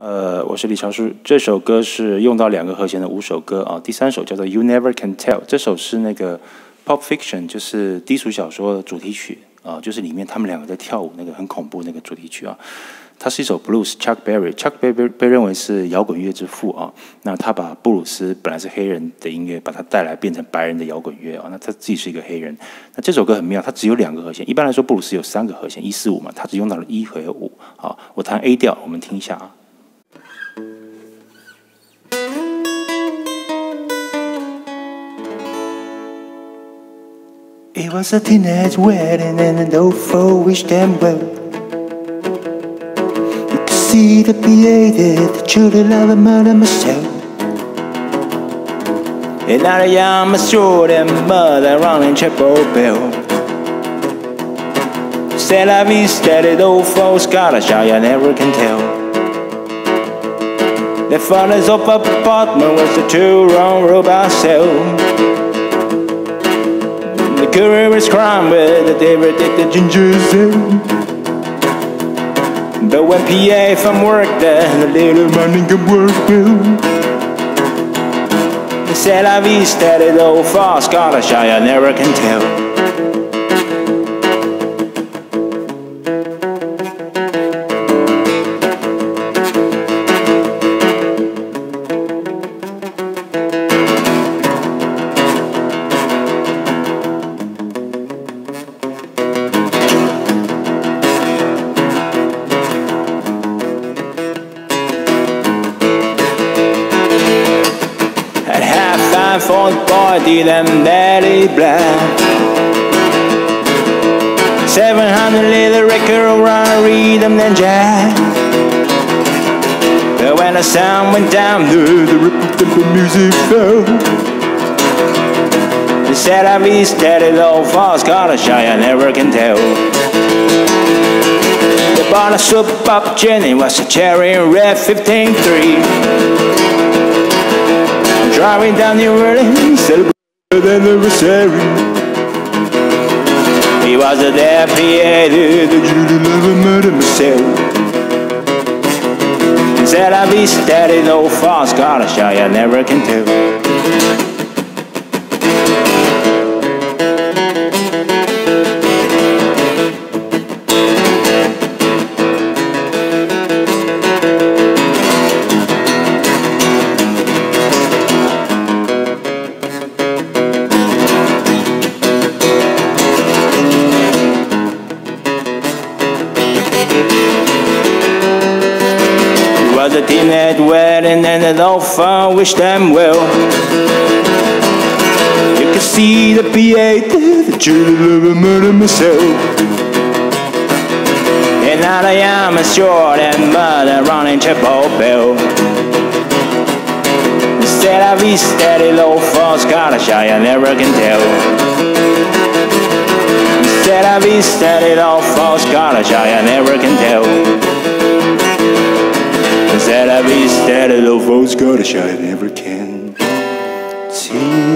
呃，我是李长书。这首歌是用到两个和弦的五首歌啊。第三首叫做《You Never Can Tell》，这首是那个《Pop Fiction》，就是低俗小说主题曲啊，就是里面他们两个在跳舞那个很恐怖那个主题曲啊。它是一首 blues，Chuck Berry，Chuck Berry 被认为是摇滚乐之父啊。那他把布鲁斯本来是黑人的音乐，把它带来变成白人的摇滚乐啊。那他自己是一个黑人。那这首歌很妙，它只有两个和弦。一般来说，布鲁斯有三个和弦，一四五嘛，他只用到了一和五。好，我弹 A 调，我们听一下啊。It was a teenage wedding and an old fool wished them well. You could see the behavior, the children of a murder myself. And now the young mature and mother running Chapel Bell. C'est la vie, steady, old folks got a shy, I never can tell. The father's up apartment was a two-room room by cell. The courier is crying with the David take the ginger's in. But when PA from work then the little money can work well. Said la vie steady though far Scottish I never can tell. Time for the party, them daddy black. 700 little record around rhythm then jack. But when the sound went down, the, the rhythm the music fell. They said I'd be steady though fast, got a shy, I never can tell. The bottle soup up Jenny was a cherry red 15-3 driving down New Orleans, celebrating the anniversary. He was a deputy, the Judy never murdered myself. Said I'd be steady, though fast, got a shy, I never can tell. It was a teenage wedding and an old fun wish them well. You could see the PA did the a murder myself. And now I am a short and mother running Chapel Bell. Instead of be steady low for Scottish, I never can tell that I've been studied all false college I never can tell that I've been studied all false college I never can tell.